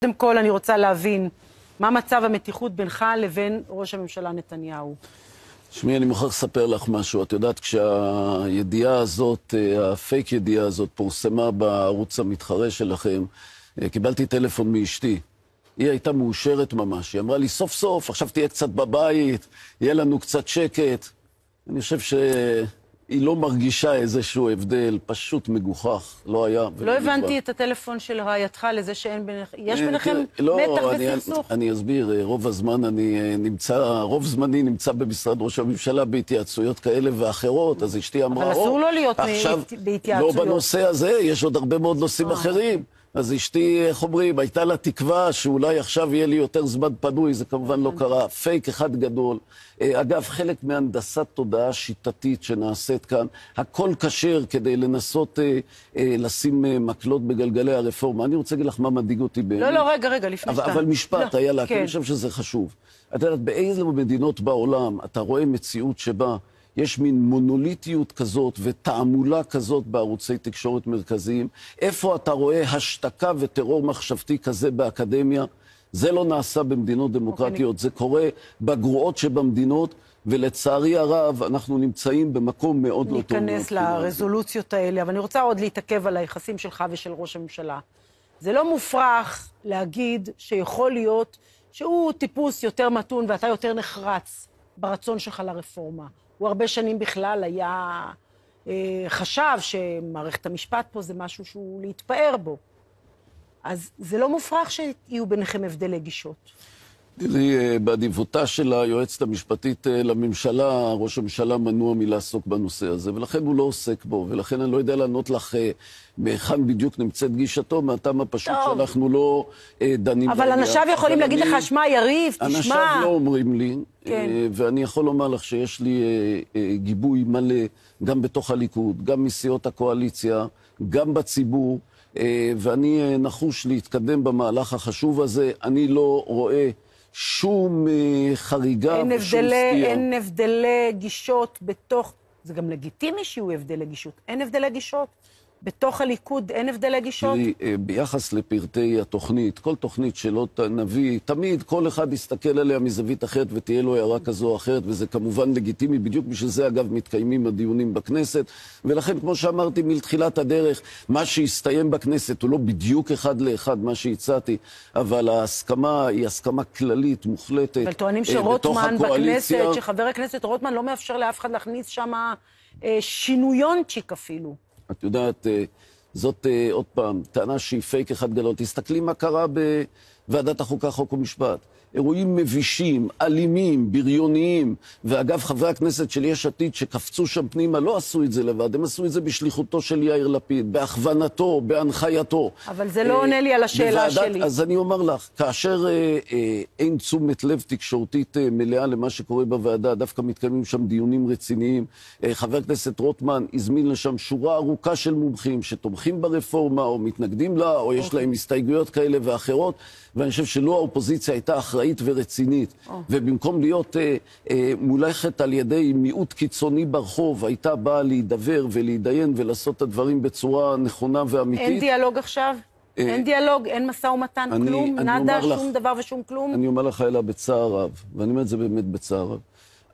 קודם כל, אני רוצה להבין, מה מצב המתיחות בינך לבין ראש הממשלה נתניהו? תשמעי, אני מוכרח לספר לך משהו. את יודעת, כשהידיעה הזאת, הפייק ידיעה הזאת, פורסמה בערוץ המתחרה שלכם, קיבלתי טלפון מאשתי. היא הייתה מאושרת ממש. היא אמרה לי, סוף סוף, עכשיו תהיה קצת בבית, יהיה לנו קצת שקט. אני חושב שהיא לא מרגישה איזשהו הבדל, פשוט מגוחך, לא היה. לא הבנתי את הטלפון של רעייתך לזה שאין ביניכם, יש ביניכם לא, מתח וסכסוך. אני אסביר, רוב הזמן אני נמצא, רוב זמני נמצא במשרד ראש הממשלה בהתייעצויות כאלה ואחרות, אז אשתי אמרה, אבל אסור לו להיות עכשיו, בהתייעצויות. לא בנושא הזה, יש עוד הרבה מאוד נושאים אחרים. אז אשתי, איך אומרים, הייתה לה תקווה שאולי עכשיו יהיה לי יותר זמן פנוי, זה כמובן לא קרה. פייק אחד גדול. אגב, חלק מהנדסת תודעה שיטתית שנעשית כאן, הכל כשר כדי לנסות אה, אה, לשים אה, מקלות בגלגלי הרפורמה. אני רוצה להגיד לך מה מדאיג אותי באמת. לא, לא, רגע, רגע, לפני אבל, שאתה... אבל משפט, לא, היה לה, כן. אני חושב שזה חשוב. את יודעת, באיזה מדינות בעולם אתה רואה מציאות שבה יש מין מונוליטיות כזאת ותעמולה כזאת בערוצי תקשורת מרכזיים? איפה אתה רואה השתקה וטרור מחשבתי כזה באקדמיה? זה לא נעשה במדינות דמוקרטיות, זה קורה בגרועות שבמדינות, ולצערי הרב, אנחנו נמצאים במקום מאוד לא טוב. ניכנס. לרזולוציות האלה, אבל אני רוצה עוד להתעכב על היחסים שלך ושל ראש הממשלה. זה לא מופרך להגיד שיכול להיות שהוא טיפוס יותר מתון ואתה יותר נחרץ ברצון שלך לרפורמה. הוא הרבה שנים בכלל היה... אה, חשב שמערכת המשפט פה זה משהו שהוא להתפאר בו. אז זה לא מופרך שיהיו ביניכם הבדלי גישות. תראי, אה, באדיבותה של היועצת המשפטית אה, לממשלה, ראש הממשלה מנוע מלעסוק בנושא הזה, ולכן הוא לא עוסק בו, ולכן אני לא יודע לענות לך אה, מהיכן בדיוק נמצאת גישתו, מהטעם הפשוט טוב. שאנחנו לא אה, דנים אבל בעניין. אנשיו יכולים אבל להגיד אני- לך, שמע, יריב, תשמע. אנשיו לא אומרים לי, כן. אה, ואני יכול לומר לך שיש לי אה, אה, גיבוי מלא, גם בתוך הליכוד, גם מסיעות הקואליציה, גם בציבור, אה, ואני אה, נחוש להתקדם במהלך החשוב הזה. אני לא רואה שום אה, חריגה אין ושום הבדלי, סטייה. אין הבדלי גישות בתוך... זה גם לגיטימי שיהיו הבדלי גישות. אין הבדלי גישות? בתוך הליכוד אין הבדלי גישות? תראי, אה, ביחס לפרטי התוכנית, כל תוכנית שלא נביא, תמיד כל אחד יסתכל עליה מזווית אחרת ותהיה לו הערה כזו או אחרת, וזה כמובן לגיטימי, בדיוק בשביל זה אגב מתקיימים הדיונים בכנסת, ולכן כמו שאמרתי מתחילת הדרך, מה שהסתיים בכנסת הוא לא בדיוק אחד לאחד מה שהצעתי, אבל ההסכמה היא הסכמה כללית, מוחלטת, אבל טוענים אה, שרוטמן. בכנסת, שחבר הכנסת רוטמן לא מאפשר לאף אחד להכניס שם אה, שינויונצ'יק אפילו. את יודעת, אה, זאת אה, עוד פעם טענה שהיא פייק אחד גדול. תסתכלי מה קרה בוועדת החוקה, חוק ומשפט. אירועים מבישים, אלימים, בריוניים. ואגב, חברי הכנסת של יש עתיד שקפצו שם פנימה לא עשו את זה לבד, הם עשו את זה בשליחותו של יאיר לפיד, בהכוונתו, בהנחייתו. אבל זה לא אה, עונה לי על השאלה בוועדת- שלי. אז אני אומר לך, כאשר אה, אה, אין תשומת לב תקשורתית אה, מלאה למה שקורה בוועדה, דווקא מתקיימים שם דיונים רציניים. אה, חבר הכנסת רוטמן הזמין לשם שורה ארוכה של מומחים שתומכים ברפורמה או מתנגדים לה, או יש אוקיי. להם הסתייגויות כאלה ואחרות, ואני חושב שלו האופוזיציה הייתה אחראית ורצינית, ובמקום להיות אה, אה, מולכת על ידי מיעוט קיצוני ברחוב, הייתה באה להידבר ולהתדיין ולעשות את הדברים בצורה נכונה ואמיתית. אין דיאלוג עכשיו? אה, אין דיאלוג, אין משא ומתן, אני- כלום, אני נאדה, אומר לך- שום דבר ושום כלום? אני אומר לך, אלא בצער רב, ואני אומר את זה באמת בצער רב.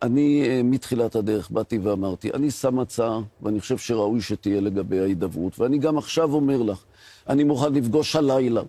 אני אה, מתחילת הדרך באתי ואמרתי, אני שם הצעה, ואני חושב שראוי שתהיה לגבי ההידברות, ואני גם עכשיו אומר לך, אני מוכן לפגוש הלילה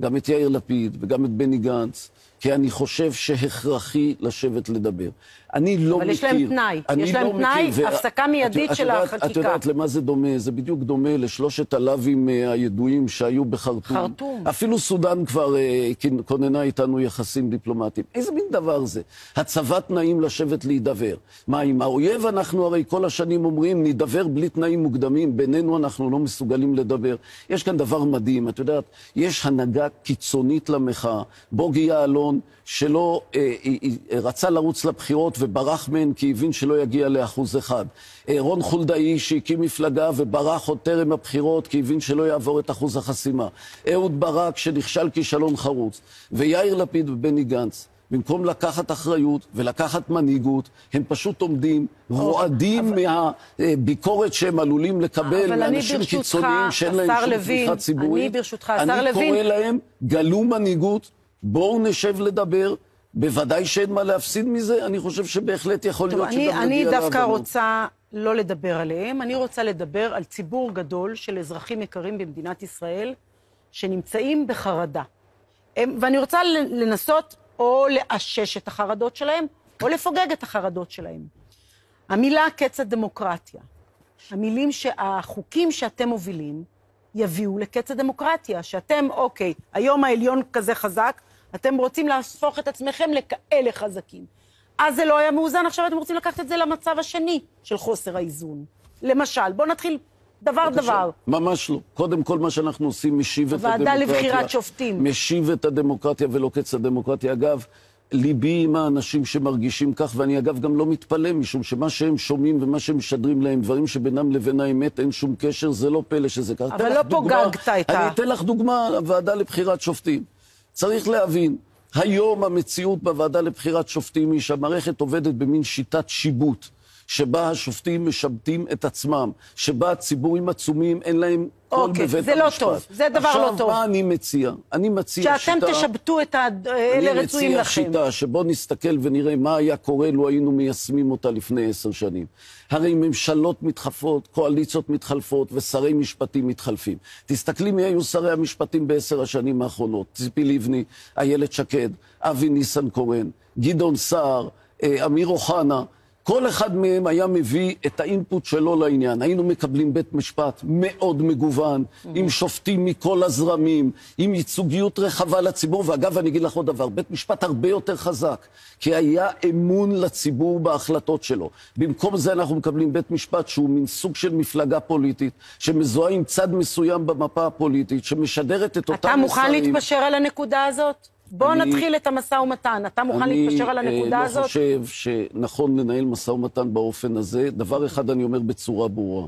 גם את יאיר לפיד וגם את בני גנץ, כי אני חושב שהכרחי לשבת לדבר. אני לא מכיר... אבל יש להם תנאי. יש להם לא תנאי, מכיר, ו- הפסקה מיידית את- של את יודעת- החקיקה. את יודעת למה זה דומה? זה בדיוק דומה לשלושת הלאווים אה, הידועים שהיו בחרטום. חרטום. אפילו סודאן כבר אה, כוננה איתנו יחסים דיפלומטיים. איזה מין דבר זה? הצבת תנאים לשבת להידבר. מה, עם האויב אנחנו הרי כל השנים אומרים, נידבר בלי תנאים מוקדמים, בינינו אנחנו לא מסוגלים לדבר. יש כאן דבר מדהים, את יודעת, יש הנהגה קיצונית למחאה. בוגי יעלון, שלא אה, אה, אה, רצה לרוץ לבחירות וברח מהן כי הבין שלא יגיע לאחוז אחד. אה, רון חולדאי, שהקים מפלגה וברח עוד טרם הבחירות כי הבין שלא יעבור את אחוז החסימה. אהוד ברק, שנכשל כישלון חרוץ. ויאיר לפיד ובני גנץ. במקום לקחת אחריות ולקחת מנהיגות, הם פשוט עומדים רועדים מהביקורת שהם עלולים לקבל מאנשים קיצוניים שאין להם שום תמיכה ציבורית. אני ברשותך, השר לוין... אני קורא להם, גלו מנהיגות, בואו נשב לדבר. בוודאי שאין מה להפסיד מזה, אני חושב שבהחלט יכול טוב, להיות אני, שגם אני נגיע להבנות. דווקא רוצה לא לדבר עליהם, אני רוצה לדבר על ציבור גדול של אזרחים יקרים במדינת ישראל שנמצאים בחרדה. הם, ואני רוצה לנסות או לאשש את החרדות שלהם, או לפוגג את החרדות שלהם. המילה קץ הדמוקרטיה, המילים שהחוקים שאתם מובילים יביאו לקץ הדמוקרטיה, שאתם, אוקיי, היום העליון כזה חזק, אתם רוצים להפוך את עצמכם לכאלה חזקים. אז זה לא היה מאוזן, עכשיו אתם רוצים לקחת את זה למצב השני של חוסר האיזון. למשל, בואו נתחיל דבר בבקשה. דבר. ממש לא. קודם כל, מה שאנחנו עושים משיב את הדמוקרטיה. הוועדה לבחירת שופטים. משיב את הדמוקרטיה ולא קץ הדמוקרטיה. אגב, ליבי עם האנשים שמרגישים כך, ואני אגב גם לא מתפלא, משום שמה שהם שומעים ומה שהם משדרים להם, דברים שבינם לבין האמת אין שום קשר, זה לא פלא שזה ככה. אבל לא פוגגת את ה... אני אתן לך דוגמה, הוועדה לבחירת שופטים. צריך להבין, היום המציאות בוועדה לבחירת שופטים היא שהמערכת עובדת במין שיטת שיבוט. שבה השופטים משבטים את עצמם, שבה ציבורים עצומים אין להם קול אוקיי, בבית זה לא המשפט. טוב, זה דבר לא טוב. עכשיו, מה אני מציע? אני מציע שיטה... שאתם תשבטו את ה... אלה רצויים אני לכם. מציע שיטה שבוא נסתכל ונראה מה היה קורה לו היינו מיישמים אותה לפני עשר שנים. הרי ממשלות מתחלפות, קואליציות מתחלפות ושרי משפטים מתחלפים. תסתכלי מי היו שרי המשפטים בעשר השנים האחרונות. ציפי לבני, איילת שקד, אבי ניסנקורן, גדעון סער, אה, אמיר אוחנה. כל אחד מהם היה מביא את האינפוט שלו לעניין. היינו מקבלים בית משפט מאוד מגוון, עם שופטים מכל הזרמים, עם ייצוגיות רחבה לציבור. ואגב, אני אגיד לך עוד דבר, בית משפט הרבה יותר חזק, כי היה אמון לציבור בהחלטות שלו. במקום זה אנחנו מקבלים בית משפט שהוא מין סוג של מפלגה פוליטית, שמזוהה עם צד מסוים במפה הפוליטית, שמשדרת את אותם אתה מוכן מסרים. להתפשר על הנקודה הזאת? בוא אני- נתחיל את המשא ומתן. אתה מוכן להתפשר על הנקודה אני הזאת? אה, לא חושב שנכון לנהל משא ומתן באופן הזה. דבר אחד אני אומר בצורה ברורה,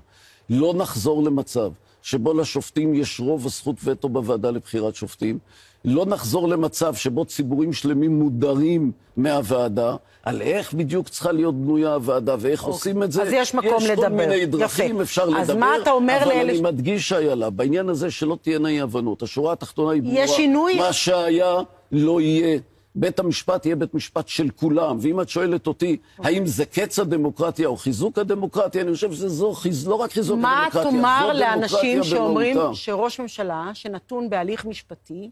לא נחזור למצב שבו לשופטים יש רוב הזכות וטו בוועדה לבחירת שופטים. לא נחזור למצב שבו ציבורים שלמים מודרים מהוועדה, על איך בדיוק צריכה להיות בנויה הוועדה ואיך עושים את זה. אוקיי. אז יש מקום יש לדבר. כל מיני דרכים, יפה. אפשר אז לדבר. מה אתה אומר אבל לאלה אני מדגיש, איילה, בעניין הזה שלא תהיינה אי-הבנות. השורה התחתונה היא ברורה. יש שינוי? מה שהיה לא יהיה. בית המשפט יהיה בית משפט של כולם. ואם את שואלת אותי, האם זה קץ הדמוקרטיה או חיזוק הדמוקרטיה, אני חושב שזה חיז... לא רק חיזוק מה הדמוקרטיה, תאמר זו לאנשים שאומרים. שראש ממשלה שנתון בהליך משפטי,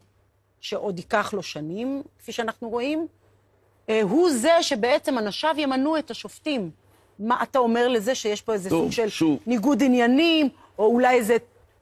שעוד ייקח לו שנים, כפי שאנחנו רואים, אה, הוא זה שבעצם אנשיו ימנו את השופטים. מה אתה אומר לזה שיש פה איזה טוב, סוג של שוב. ניגוד עניינים, או אולי איזה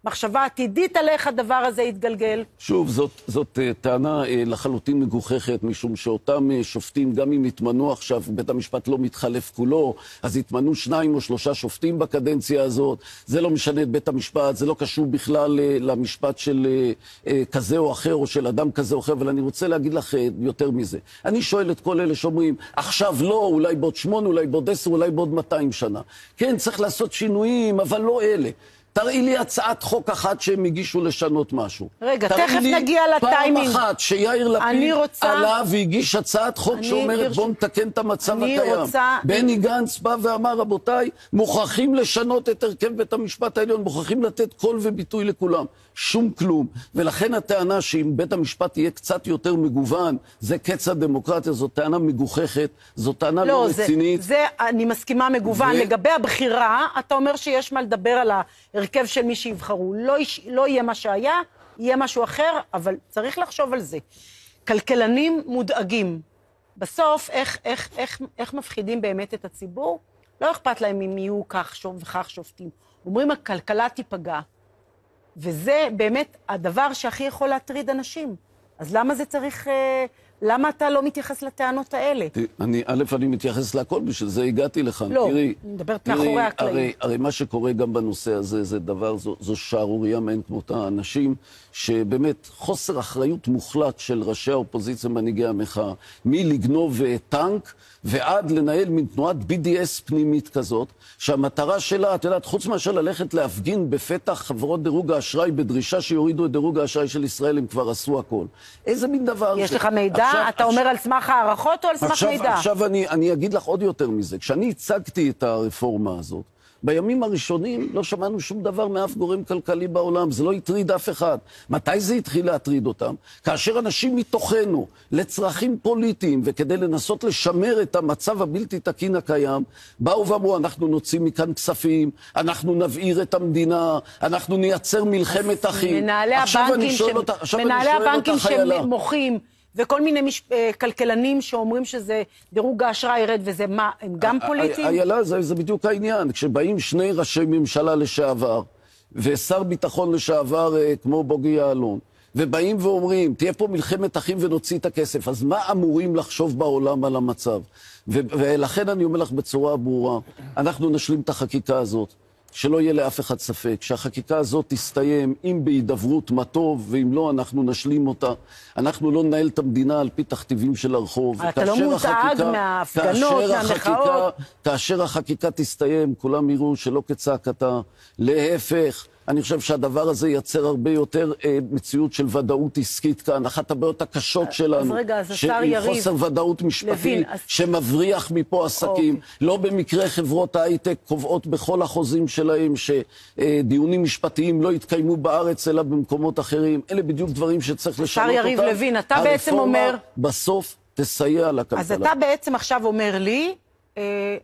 מחשבה עתידית על איך הדבר הזה יתגלגל? שוב, זאת, זאת uh, טענה uh, לחלוטין מגוחכת, משום שאותם uh, שופטים, גם אם יתמנו עכשיו, בית המשפט לא מתחלף כולו, אז יתמנו שניים או שלושה שופטים בקדנציה הזאת, זה לא משנה את בית המשפט, זה לא קשור בכלל uh, למשפט של uh, uh, כזה או אחר, או של אדם כזה או אחר, אבל אני רוצה להגיד לך uh, יותר מזה. אני שואל את כל אלה שאומרים, עכשיו לא, אולי בעוד שמונה, אולי בעוד עשר, אולי בעוד 200 שנה. כן, צריך לעשות שינויים, אבל לא אלה. תראי לי הצעת חוק אחת שהם הגישו לשנות משהו. רגע, תכף נגיע לטיימינג. פעם אחת שיאיר לפיד רוצה- עלה והגיש הצעת חוק שאומרת ברש- בואו נתקן את המצב אני הקיים. רוצה- בני גנץ בא ואמר, רבותיי, מוכרחים לשנות את הרכב בית המשפט העליון, מוכרחים לתת קול וביטוי לכולם. שום כלום. ולכן הטענה שאם בית המשפט יהיה קצת יותר מגוון, זה קץ הדמוקרטיה, זו טענה מגוחכת, זו טענה לא, לא, זה, רצינית. זה, אני מסכימה מגוון. ו- לגבי הבחירה, אתה אומר שיש מה לדבר על ההרכב של מי שיבחרו. לא, יש- לא יהיה מה שהיה, יהיה משהו אחר, אבל צריך לחשוב על זה. כלכלנים מודאגים. בסוף, איך, איך, איך, איך מפחידים באמת את הציבור? לא אכפת להם אם יהיו כך שוב וכך שופטים. אומרים, הכלכלה תיפגע. וזה באמת הדבר שהכי יכול להטריד אנשים. אז למה זה צריך... אה, למה אתה לא מתייחס לטענות האלה? אני, א', אני מתייחס להכל, בשביל זה הגעתי לכאן. לא, תראי, אני מדברת תראי, מאחורי הקלעים. הרי, הרי מה שקורה גם בנושא הזה, זה דבר, זו, זו שערורייה מאין כמותה. אנשים שבאמת, חוסר אחריות מוחלט של ראשי האופוזיציה, מנהיגי המחאה, מלגנוב אה, טנק ועד לנהל מין תנועת BDS פנימית כזאת, שהמטרה שלה, את יודעת, חוץ מאשר ללכת להפגין בפתח חברות דירוג האשראי בדרישה שיורידו את דירוג האשראי של ישראל, הם כבר עשו הכל. איזה מין דבר יש זה? לך מידע עכשיו, אתה אומר על סמך הערכות או על סמך עכשיו, מידע? עכשיו אני, אני אגיד לך עוד יותר מזה. כשאני הצגתי את הרפורמה הזאת, בימים הראשונים לא שמענו שום דבר מאף גורם כלכלי בעולם, זה לא הטריד אף אחד. מתי זה התחיל להטריד אותם? כאשר אנשים מתוכנו, לצרכים פוליטיים וכדי לנסות לשמר את המצב הבלתי תקין הקיים, באו ואמרו, אנחנו נוציא מכאן כספים, אנחנו נבעיר את המדינה, אנחנו נייצר מלחמת אחים. מנהלי עכשיו הבנקים, ש... מנהלי שואל הבנקים. שמוחים, וכל מיני מש... אה, כלכלנים שאומרים שזה דירוג האשראי ירד וזה מה, הם גם פוליטיים? איילה, זה, זה בדיוק העניין. כשבאים שני ראשי ממשלה לשעבר, ושר ביטחון לשעבר אה, כמו בוגי יעלון, ובאים ואומרים, תהיה פה מלחמת אחים ונוציא את הכסף, אז מה אמורים לחשוב בעולם על המצב? ולכן אני אומר לך בצורה ברורה, אנחנו נשלים את החקיקה הזאת. שלא יהיה לאף אחד ספק, שהחקיקה הזאת תסתיים, אם בהידברות, מה טוב, ואם לא, אנחנו נשלים אותה. אנחנו לא ננהל את המדינה על פי תכתיבים של הרחוב. אתה לא מודאג מההפגנות, מהמחאות. כאשר החקיקה תסתיים, כולם יראו שלא כצעקתה. להפך, אני חושב שהדבר הזה ייצר הרבה יותר אה, מציאות של ודאות עסקית כאן. אחת הבעיות הקשות שלנו, רגע, אז השר שהיא יריב חוסר ודאות משפטית, לוין, אז- שמבריח מפה עסקים. אוקיי. לא במקרה חברות ההייטק קובעות בכל החוזים שלהם שדיונים משפטיים לא יתקיימו בארץ אלא במקומות אחרים. אלה בדיוק דברים שצריך לשנות אותם. יריב לוין, אתה בעצם אומר- הרפורמה בסוף תסייע לכלכלה. אז אתה בעצם עכשיו אומר לי, אה,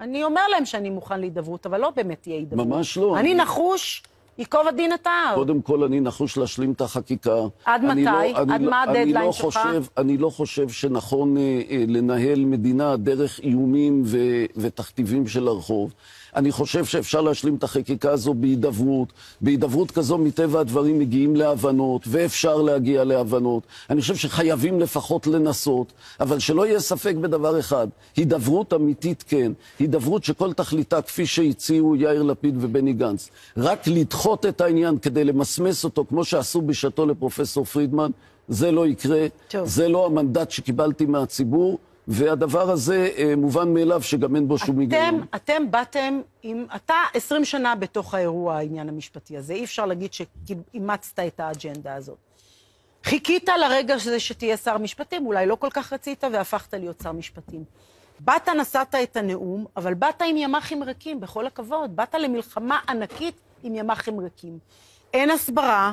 אני אומר להם שאני מוכן להידברות, אבל לא באמת תהיה הידברות. ממש לא. אני אני- נחוש, ייקוב הדין את ההר. קודם כל, אני נחוש להשלים את החקיקה. עד אני מתי? לא- אני עד לא- מה אני הדדליין לא שלך? חושב, אני לא חושב שנכון אה, אה, לנהל מדינה דרך איומים ו- ותכתיבים של הרחוב. אני חושב שאפשר להשלים את החקיקה הזו בהידברות. בהידברות כזו, מטבע הדברים, מגיעים להבנות, ואפשר להגיע להבנות. אני חושב שחייבים לפחות לנסות, אבל שלא יהיה ספק בדבר אחד, הידברות אמיתית כן, הידברות שכל תכליתה, כפי שהציעו יאיר לפיד ובני גנץ, רק לדחות את העניין כדי למסמס אותו, כמו שעשו בשעתו לפרופסור פרידמן, זה לא יקרה, טוב. זה לא המנדט שקיבלתי מהציבור. והדבר הזה אה, מובן מאליו שגם אין בו שום אתם, היגיון. אתם באתם עם... אתה 20 שנה בתוך האירוע, העניין המשפטי הזה. אי אפשר להגיד שאימצת את האג'נדה הזאת. חיכית לרגע הזה שתהיה שר משפטים, אולי לא כל כך רצית, והפכת להיות שר משפטים. באת, נשאת את הנאום, אבל באת עם ימ"חים ריקים, בכל הכבוד. באת למלחמה ענקית עם ימ"חים ריקים. אין הסברה,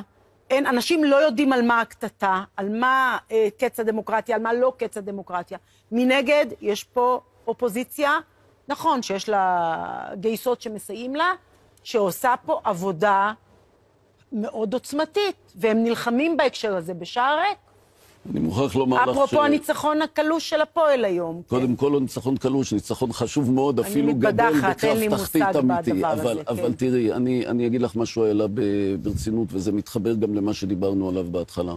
אין, אנשים לא יודעים על מה הקטטה, על מה אה, קץ הדמוקרטיה, על מה לא קץ הדמוקרטיה. מנגד, יש פה אופוזיציה, נכון, שיש לה גייסות שמסייעים לה, שעושה פה עבודה מאוד עוצמתית, והם נלחמים בהקשר הזה בשער ריק. אני מוכרח לומר לך ש... אפרופו הניצחון הקלוש של הפועל היום. קודם כל, לא ניצחון קלוש, ניצחון חשוב מאוד, אפילו גדול בקו תחתית אמיתי. אבל, הזה, אבל כן. תראי, אני, אני אגיד לך משהו, אלא ברצינות, וזה מתחבר גם למה שדיברנו עליו בהתחלה.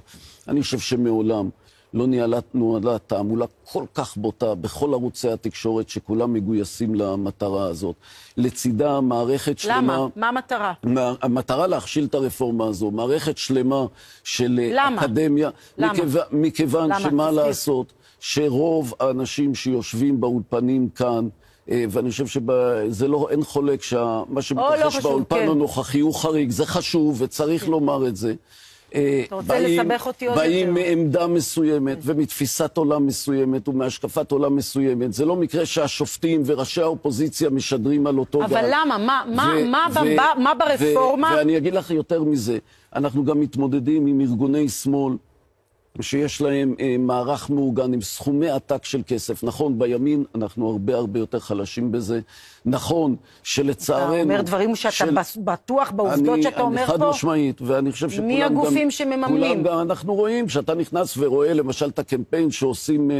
אני חושב שמעולם לא ניהלה נוהלה תעמולה כל כך בוטה בכל ערוצי התקשורת, שכולם מגויסים למטרה הזאת. לצידה מערכת שלמה... למה? מה המטרה? מה- המטרה להכשיל את הרפורמה הזו, מערכת שלמה של אה, למה? אקדמיה. למה? מכיוון, מכיוון למה? שמה תסביר. לעשות, שרוב האנשים שיושבים באולפנים כאן, אה, ואני חושב שזה לא, אין חולק שמה לא שמתרחש חשוב, באולפן כן. הנוכחי הוא חריג, זה חשוב וצריך לומר את זה. אה, באים- באים. מעמדה מסוימת ומתפיסת עולם מסוימת ומהשקפת עולם מסוימת. זה לא מקרה שהשופטים וראשי האופוזיציה משדרים על אותו גל. אבל למה? מה- מה- מה מה ברפורמה? ואני אגיד לך יותר מזה, אנחנו גם מתמודדים עם ארגוני שמאל. שיש להם אה, מערך מאורגן עם סכומי עתק של כסף. נכון, בימין אנחנו הרבה הרבה יותר חלשים בזה. נכון שלצערנו... אתה אומר דברים שאתה של- בטוח בעובדות אני- שאתה אומר אני חד פה? משמעית, ואני חושב שכולם גם... הגופים שמממנים? כולם גם, אנחנו רואים, כשאתה נכנס ורואה למשל את הקמפיין שעושים אה,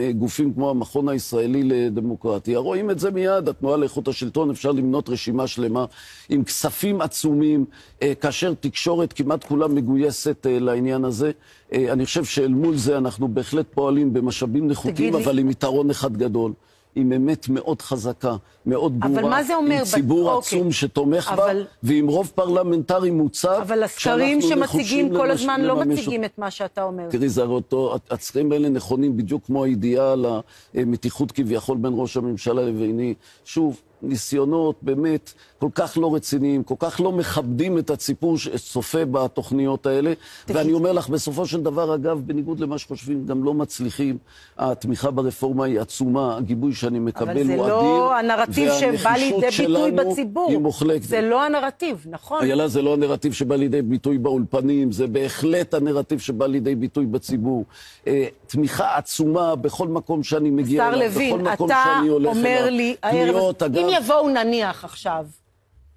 אה, גופים כמו המכון הישראלי לדמוקרטיה, רואים את זה מיד, התנועה לאיכות השלטון, אפשר למנות רשימה שלמה עם כספים עצומים, אה, כאשר תקשורת כמעט כולה מגויסת אה, לעניין הזה. אה, אני חושב שאל מול זה אנחנו בהחלט פועלים במשאבים נחותים, תגיד לי- אבל עם יתרון אחד גדול. עם אמת מאוד חזקה, מאוד אבל ברורה, מה זה אומר? עם ציבור בת- עצום אוקיי. שתומך בה, אבל- ועם רוב פרלמנטרי מוצק, אבל הסקרים שמציגים כל למש- הזמן לא מציגים את מה שאתה אומר. תראי, זה הרי אותו, הסקרים האלה נכונים בדיוק כמו הידיעה על המתיחות כביכול בין ראש הממשלה לביני. שוב, ניסיונות באמת כל כך לא רציניים, כל כך לא מכבדים את הציבור שצופה בתוכניות האלה. ואני אומר לך, בסופו של דבר, אגב, בניגוד למה שחושבים, גם לא מצליחים. התמיכה ברפורמה היא עצומה, הגיבוי שאני מקבל הוא אדיר. אבל זה לא הנרטיב שבא לידי ביטוי בציבור. היא מוחלקת. זה לא הנרטיב, נכון? איילה, זה לא הנרטיב שבא לידי ביטוי באולפנים, זה בהחלט הנרטיב שבא לידי ביטוי בציבור. אה, תמיכה עצומה בכל מקום שאני מגיע אליו, בכל מקום שאני הולך אליו. השר אומר לי, הערב, אם יבואו נניח עכשיו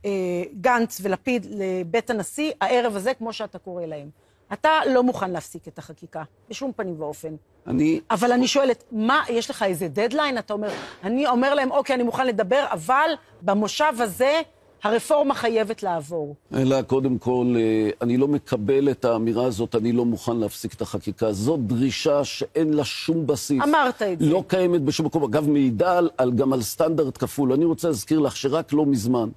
אה, גנץ ולפיד לבית הנשיא, הערב הזה, כמו שאתה קורא להם, אתה לא מוכן להפסיק את החקיקה, בשום פנים ואופן. אני... אבל אני שואלת, מה, יש לך איזה דדליין? אתה אומר, אני אומר להם, אוקיי, אני מוכן לדבר, אבל במושב הזה הרפורמה חייבת לעבור. אלא קודם כל, אה, אני לא מקבל את האמירה הזאת, אני לא מוכן להפסיק את החקיקה. זו דרישה שאין לה שום בסיס. אמרת את זה. לא קיימת בשום מקום. אגב, מעידה על, על, גם על סטנדרט כפול. אני רוצה להזכיר לך שרק לא מזמן,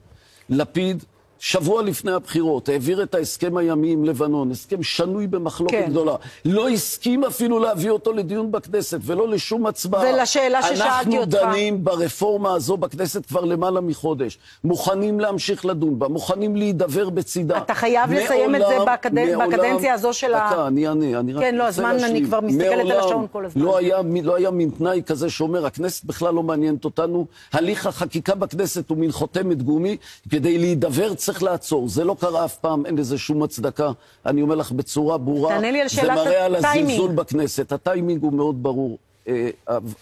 לפיד... שבוע לפני הבחירות, העביר את ההסכם הימי עם לבנון, הסכם שנוי במחלוקת כן. גדולה. לא הסכים אפילו להביא אותו לדיון בכנסת, ולא לשום הצבעה. ולשאלה ששאלתי אותך. אנחנו דנים ברפורמה הזו בכנסת כבר למעלה מחודש. מוכנים להמשיך לדון בה, מוכנים להידבר בצידה. אתה חייב מעולם, לסיים את זה בקד... מעולם, בקדנציה הזו של ה... דקה, אני אענה, אני רק כן, לא, הזמן, אני כבר מסתכלת על השעון כל הזמן. לא היה, לא היה מין תנאי כזה שאומר, הכנסת בכלל לא מעניינת אותנו, הליך החקיקה בכנסת הוא מין חותמת גומי, כדי להידבר צריך לעצור. זה לא קרה אף פעם, אין לזה שום הצדקה. אני אומר לך בצורה ברורה, תענה לי על שאלת זה מראה על הטיימינג. הזלזול בכנסת. הטיימינג הוא מאוד ברור. אה,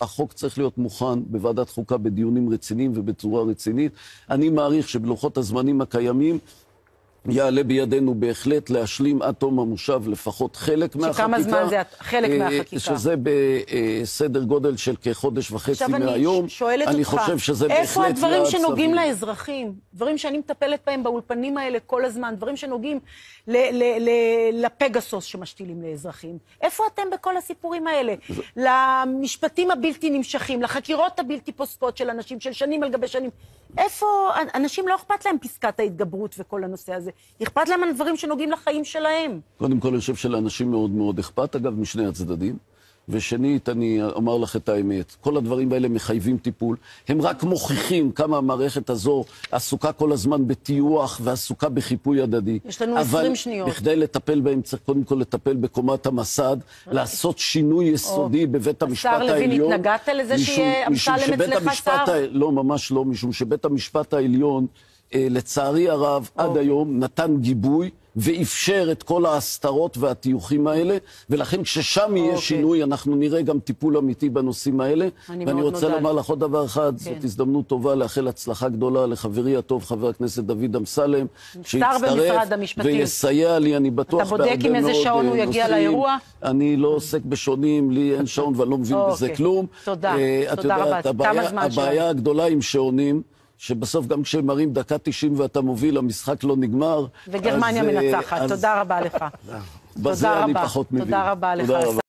החוק צריך להיות מוכן בוועדת חוקה בדיונים רציניים ובצורה רצינית. אני מעריך שבלוחות הזמנים הקיימים יעלה בידינו בהחלט להשלים עד תום המושב לפחות חלק מהחקיקה. שכמה זמן זה חלק אה, מהחקיקה? שזה בסדר גודל של כחודש וחצי מהיום. עכשיו אני שואלת אני אותך, חושב שזה איפה הדברים שנוגעים סביר. לאזרחים? דברים שאני מטפלת בהם באולפנים האלה כל הזמן, דברים שנוגעים לפגסוס שמשתילים לאזרחים. איפה אתם בכל הסיפורים האלה? למשפטים הבלתי נמשכים, לחקירות הבלתי פוסקות של אנשים, של שנים על גבי שנים. איפה, אנשים לא אכפת להם פסקת ההתגברות וכל הנושא הזה. אכפת להם על דברים שנוגעים לחיים שלהם. קודם כל, אני חושב שלאנשים מאוד מאוד אכפת, אגב, משני הצדדים. ושנית, אני אומר לך את האמת, כל הדברים האלה מחייבים טיפול. הם רק מוכיחים כמה המערכת הזו עסוקה כל הזמן בטיוח ועסוקה בחיפוי הדדי. יש לנו 20 שניות. אבל בכדי לטפל בהם צריך קודם כל לטפל בקומת המסד, לעשות שינוי יסודי בבית המשפט השר העליון. לוין, התנגדת לזה שיהיה אמסלם אצלך שר? לא, ממש לא, משום שבית המשפט העליון, לצערי הרב, או. עד היום נתן גיבוי. ואפשר את כל ההסתרות והטיוחים האלה, ולכן כששם יהיה אוקיי. שינוי, אנחנו נראה גם טיפול אמיתי בנושאים האלה. אני ואני מאוד רוצה מודה לומר לך. עוד דבר אחד, כן. זאת הזדמנות טובה לאחל הצלחה גדולה לחברי הטוב, חבר הכנסת דוד אמסלם, המשפטים. ויסייע לי, אני בטוח, אתה בודק בהרבה עם איזה מאוד, שעון אה, הוא יגיע נושאים. לאירוע? אני לא עוסק בשעונים, לי אין שעון ואני לא מבין בזה אוקיי. כלום. תודה. אה, את תודה רבה. יודעת, תם הבעיה-. הבעיה הגדולה עם שעונים, שבסוף גם כשהם מראים דקה 90 ואתה מוביל, המשחק לא נגמר. וגרמניה אז, אה, מנצחת. אז תודה רבה לך. בזה תודה אני רבה. פחות מבין. תודה רבה לך. תודה רבה.